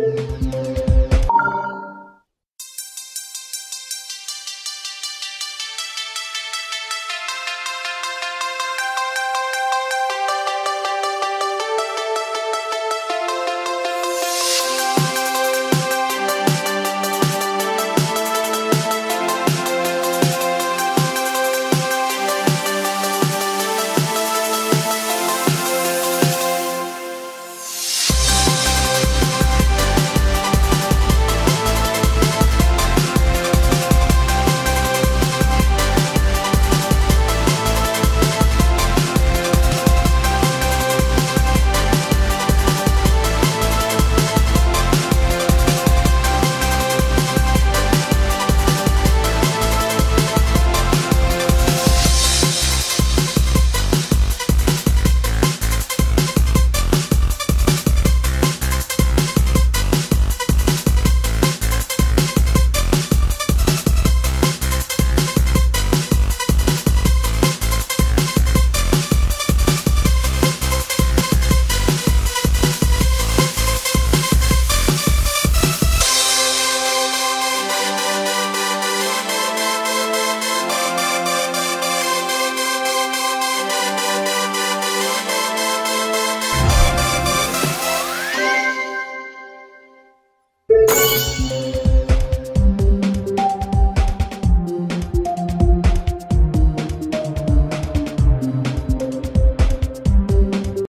Música